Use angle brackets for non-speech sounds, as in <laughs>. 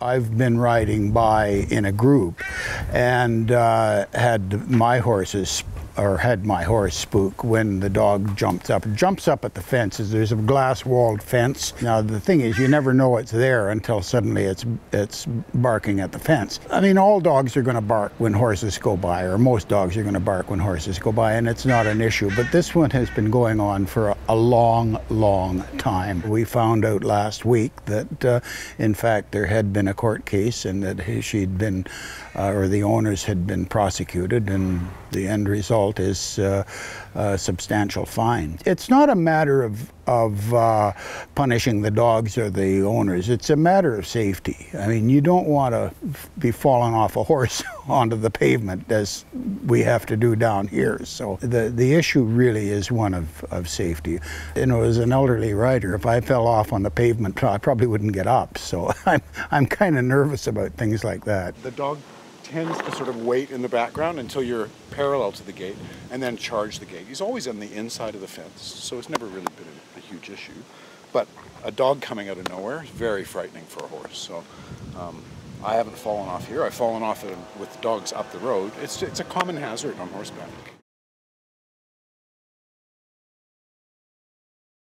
I've been riding by in a group and uh, had my horses or had my horse spook when the dog jumps up. Jumps up at the fences. There's a glass walled fence. Now the thing is, you never know it's there until suddenly it's it's barking at the fence. I mean, all dogs are going to bark when horses go by, or most dogs are going to bark when horses go by, and it's not an issue. But this one has been going on for a, a long, long time. We found out last week that, uh, in fact, there had been a court case and that she'd been, uh, or the owners had been prosecuted, and the end result is uh, a substantial fine. It's not a matter of, of uh, punishing the dogs or the owners, it's a matter of safety. I mean, you don't want to be falling off a horse <laughs> onto the pavement as we have to do down here. So the, the issue really is one of, of safety. You know, as an elderly rider, if I fell off on the pavement, I probably wouldn't get up. So <laughs> I'm, I'm kind of nervous about things like that. The dog tends to sort of wait in the background until you're parallel to the gate and then charge the gate. He's always on the inside of the fence, so it's never really been a, a huge issue. But a dog coming out of nowhere is very frightening for a horse. So um, I haven't fallen off here. I've fallen off with dogs up the road. It's, it's a common hazard on horseback.